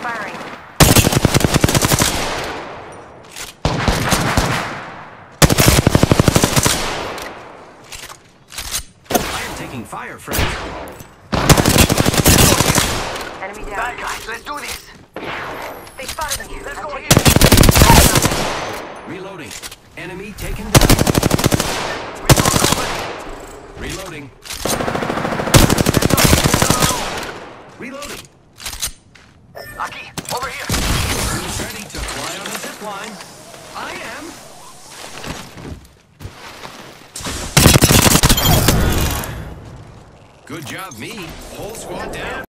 Firing. I am taking fire, friends. Enemy down. Bad guys, let's do this. They spotted me. Let's I'm go taking- Reloading. Enemy taken down. Company. Reloading. Reloading. Aki, over here. Who's ready to fly on the zip line? I am. Good job, me. Whole squad down.